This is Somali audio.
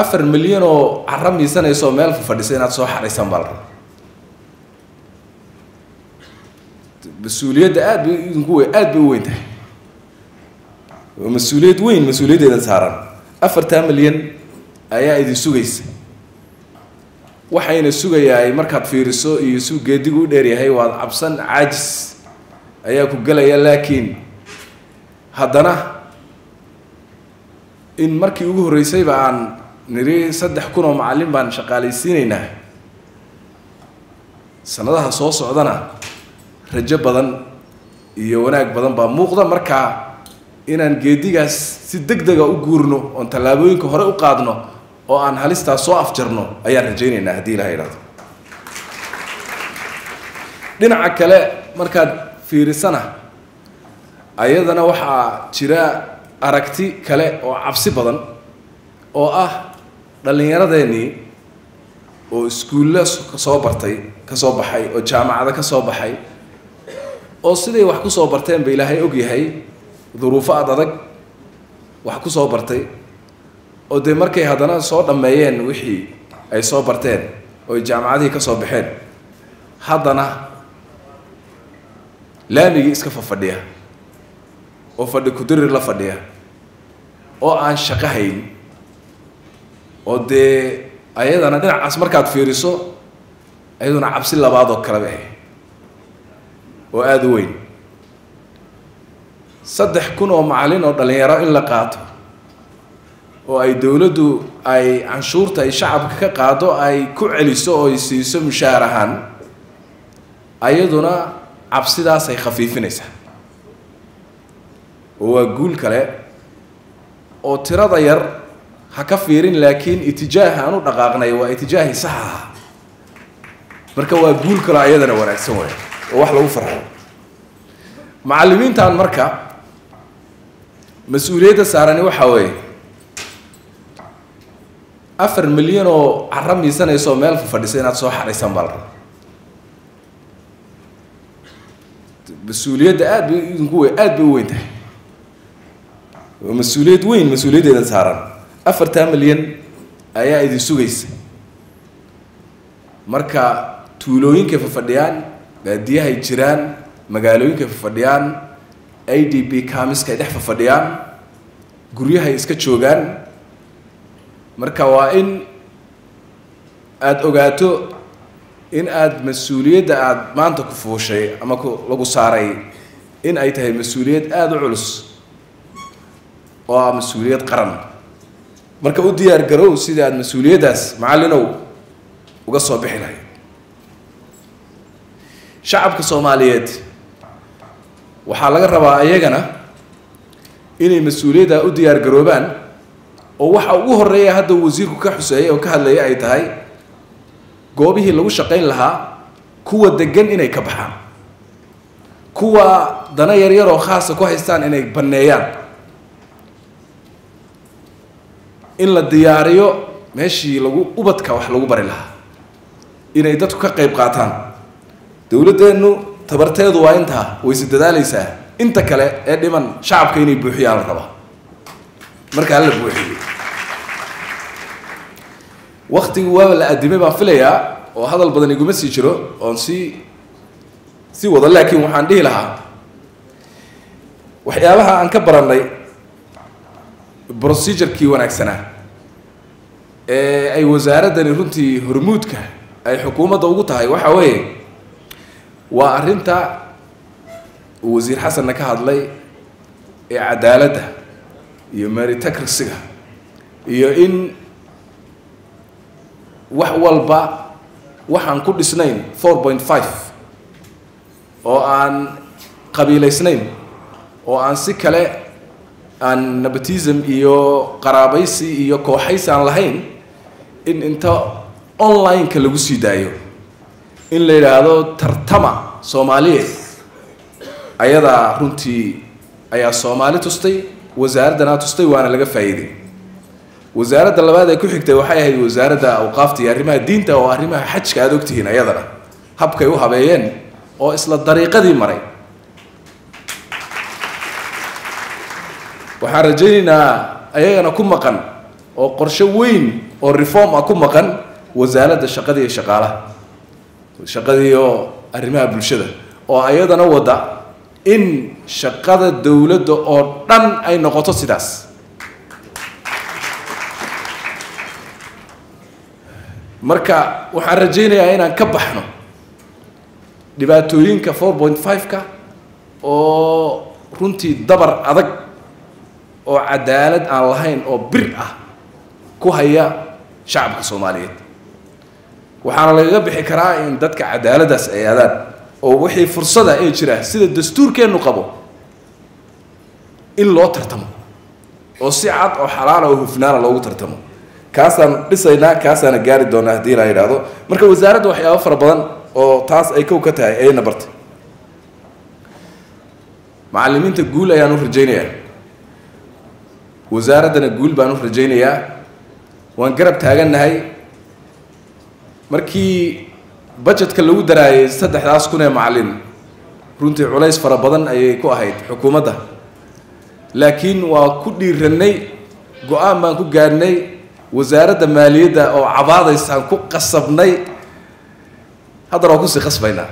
afar milyan oo cara miisanayso meel fadhisa inaad soo xaraysaan baa la rabaa. Mas'uuliyadda aad bay idinku we aad bay u weyn tahay. Waa mas'uuliyad weyn mas'uuliyaddeedan saaran. Afartaa milyan ayaa idin sugaysa. Waxayna sugayaay markaad fiiriso iyo suu geedigu u dheeryahay waad cabsan caajis ayaa ku gelaya laakiin haddana in markii ugu horreysayba aan niri saddex kun oo macallin baan shaqaalaysiinaynaa sanadaha soo socdana rajo badan iyo wanaag badan baa muuqda. Markaa inaan geedigaas si deg dega u guurno oon tallaabooyinka hore u qaadno oo aan halistaas soo afjarno ayaan rajaynaynaa haddii ilaha idhahdo dhinaca kale markaad fiirisana ayadana waxaa jira aragti kale oo cabsi badan oo ah dhallinyaradeenii oo iskuulla soo bartay ka soo baxay oo jaamacado ka soo baxay oo siday wax ku soo barteen ba ilaahay og yahay duruufo ad adag wax ku soo bartay oo dee markay haddana soo dhammeeyeen wixii ay soo barteen oo ay jaamacadihii ka soo baxeen haddana laamigii iska fafadhiya oo fadhi kudirir la fadhiya oo aan shaqo hayn oo dee ayadana dhinacaas markaad fiiriso ayaduna cabsi labaad oo kaleba ah oo aada u weyn. Saddex kun oo macallin oo dhallinyaro in la qaato oo ay dowladdu ay canshuurta ay shacabka ka qaado ay ku celiso oo ay siiso mushaahar ahaan ayaduna cabsidaas ay khafiifinaysaa. Oo waa guul kale oo tirada yar ha ka fiirin laakiin itijaaha aan u dhaqaaqnay waa itijaahii sax aha marka waa guul kale ayadana wanaagsan way oo wax lagu farxo. Macallimiintan marka mas'uuliyadda saarani waxaa weeye afar milyan oo cara miisanayso meel fadhisa inaad soo xaraysaan baa la mas'uuliyadda aad bay idinku aad bay u weyn tahay. Mas'uuliyad weyn mas'uuliyaddeedan saaran afartaa milyan ayaa idin sugaysa marka tuulooyinkay fafadhiyaan baadiyahay jiraan magaalooyinkay fafadhiyaan i d b kamiska ay dhex fafadhiyaan guryahay iska joogaan marka waa in aada ogaato in aada mas'uuliyadda aada maanta ku fuushay ama ku lagu saaray in ay tahay mas'uuliyad aada u culus oo ah mas'uuliyad qaran marka u diyaar garow sidii aada mas'uuliyaddaas macallinow uga soo bixi lahayd. Shacabka soomaaliyeed waxaa laga rabaa iyagana inay mas'uuliyadda u diyaar garoobaan oo waxa ugu horreeya hadda wasiirku ka xuseeyay oo ka hadlaya ay tahay goobihii lagu shaqayn lahaa kuwa degan inay ka baxaan. Kuwa dana yaryar oo khaasa ku haystaan inay banneeyaan in la diyaariyo meeshii lagu ubadka wax lagu bari lahaa. Inay dadku ka qayb qaataan. Dowladdeennu tabarteedu waa intaa wayse dadaalaysaa. Inta kale ee dhiman shacabka inay buuxiyaan la rabaa markaa la buuxiyo. Waktigu waaba la addimay baan filayaa oo hadal badan iguma sii jiro oon sii sii wado laakiin waxaan dhihi lahaa waxyaabaha aan ka barannay procedurkii wanaagsanaa ee ay wasaaraddani runtii hormuudka ay xukuumadda ugu tahay waxa weeye waa arrinta uu wasiir xasanna ka hadlay ee cadaaladda iyo meritocracyga iyo in wax walba waxaan ku dhisnayn four point five oo aan qabiilaysnayn oo aan si kale aan nepotism iyo qaraabaysi iyo kooxaysi aan lahayn in inta online-ka lagu sii daayo in la yidhaahdo tartama soomaaliyeed ayadaa runtii ayaa soomaali tustay wasaaraddanaa tustay waana laga faa'iiday. Wasaaradda labaad ee ku xigtay waxay ahayd wasaaradda awqaafta iyo arrimaha diinta oo arrimaha xajka aada ogtihiin ayadana. Habkay u habeeyeen oo isla dariiqadii maray waxaan rajaynaynaa ayagana ku maqan oo qorshe weyn oo reform ah ku maqan wasaaradda shaqada iyo shaqaalaha. Shaqadii oo arrimaha bulshada. Oo ayadana wadda in shaqada dowladda oo dhan ay noqoto sidaas. Marka waxaan rajaynayaa inaan ka baxno dhibaatooyinka four point five-ka oo runtii dabar adag oo cadaalad aan lahayn oo bir ah ku haya shacabka soomaaliyeed. Waxaana lagaga bixi karaa in dadka cadaaladdaas ay aadaan oo wixii fursada ee jira sida dastuurkeennu qabo in loo tartamo oo si cad oo xalaala oo hufnaana loogu tartamo. Kaasaan dhisaynaa kaasaana gaari doonaa haddii la yidhaahdo. Marka wasaaradda waxyaabo fara badan oo taas ay kow ka tahay ayayna bartay. Macallimiinta guul ayaan u rajaynayaa wasaaraddana guul baan u rajaynayaa. Waan garab taagannahay. Markii budgetka lagu daraayay saddexdaas kun ee macallin runtii culays fara badan ayay ku ahayd xukuumadda. Laakiin waa ku dhiirannay go'aan baan ku gaadhnay wasaaradda maaliyadda oo cabaadaysaan ku qasabnay. Haddana waa ku sii qasbaynaa